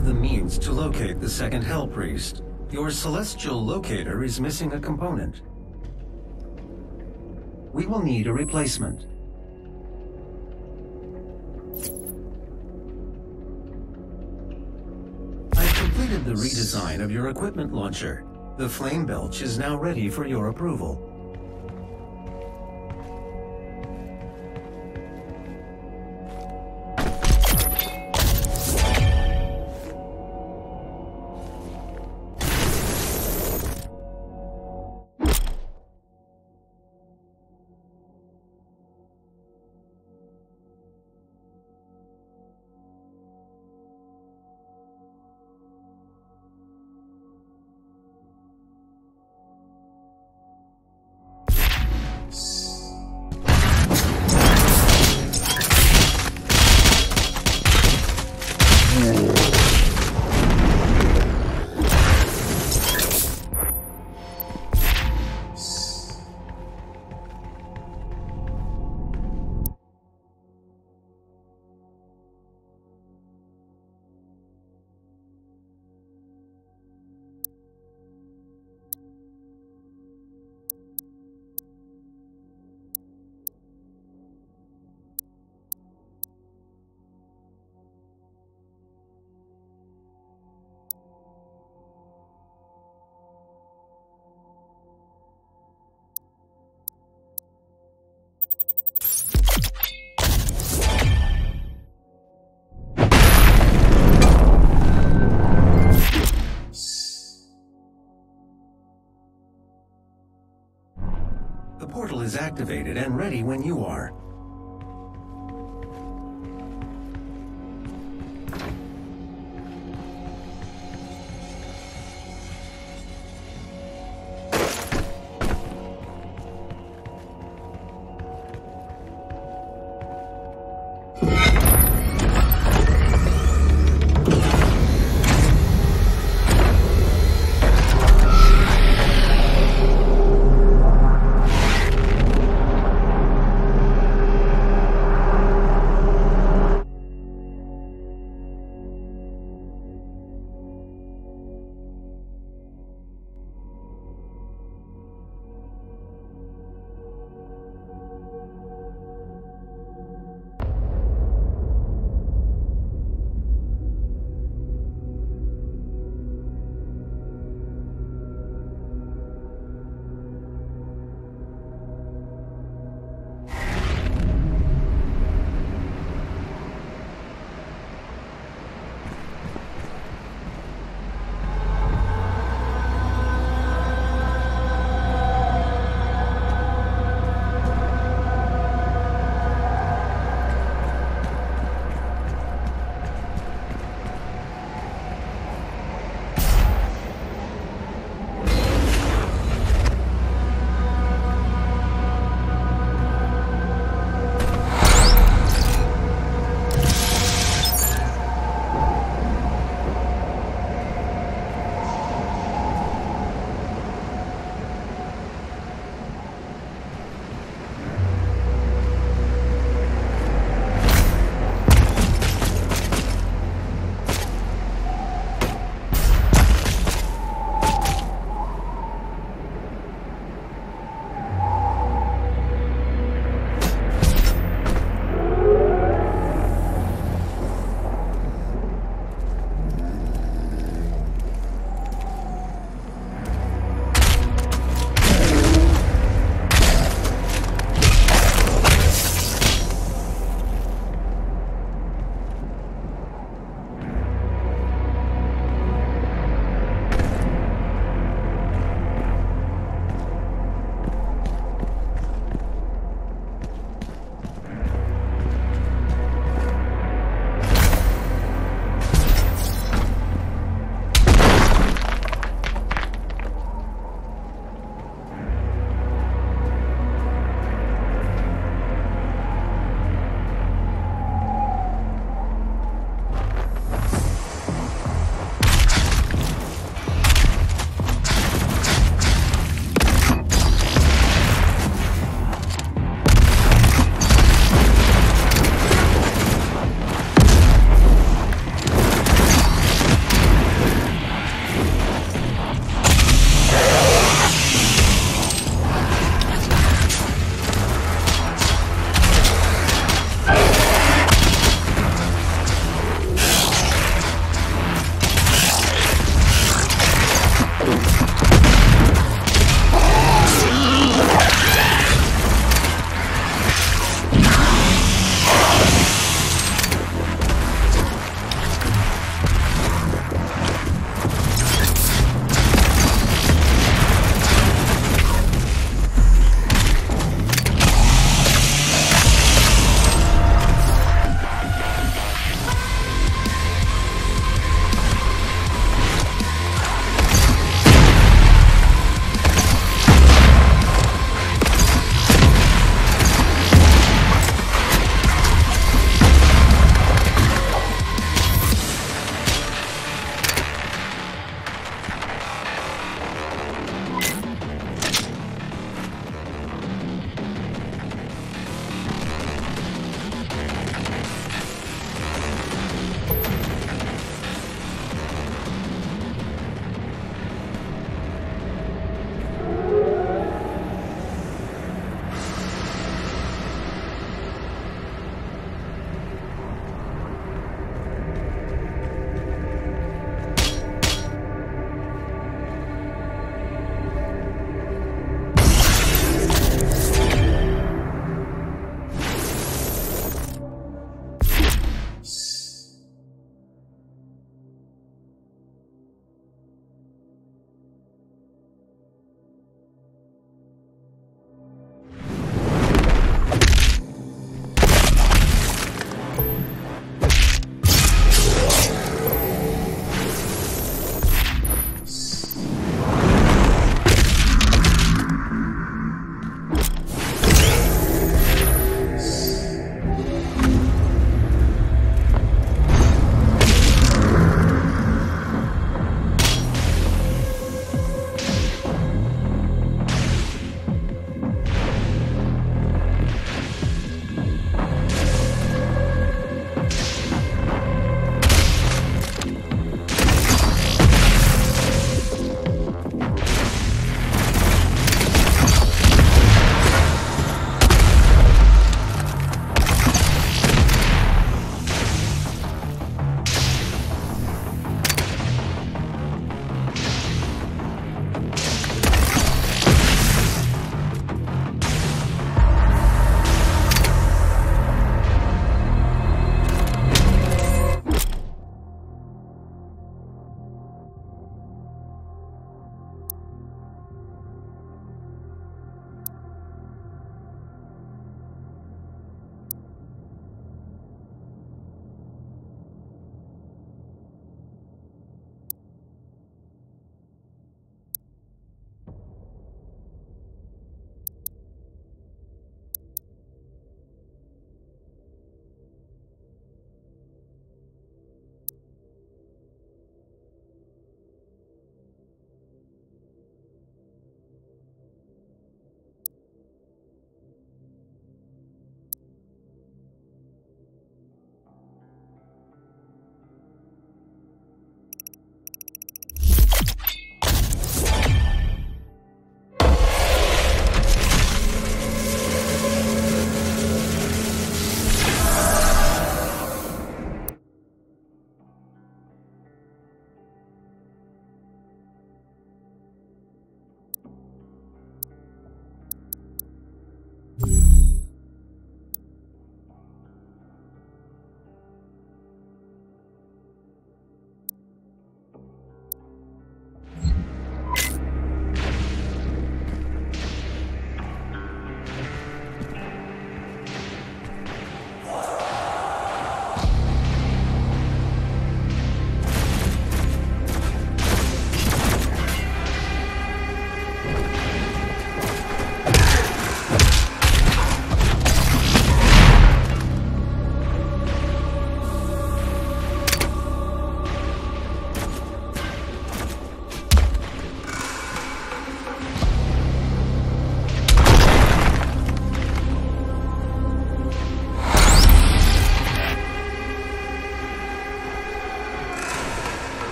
have the means to locate the second Hell Priest. Your celestial locator is missing a component. We will need a replacement. I've completed the redesign of your equipment launcher. The flame belch is now ready for your approval. activated and ready when you are.